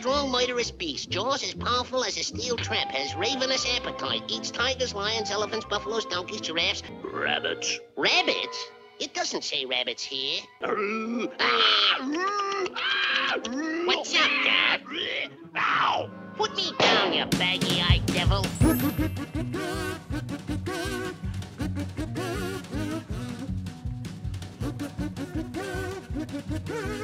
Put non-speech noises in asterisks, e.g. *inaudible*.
Strong, murderous beast. Jaws as powerful as a steel trap. Has ravenous appetite. Eats tigers, lions, elephants, buffaloes, donkeys, giraffes. Rabbits. Rabbits? It doesn't say rabbits here. What's up, Doc? Ow! Put me down, you baggy-eyed devil. *laughs*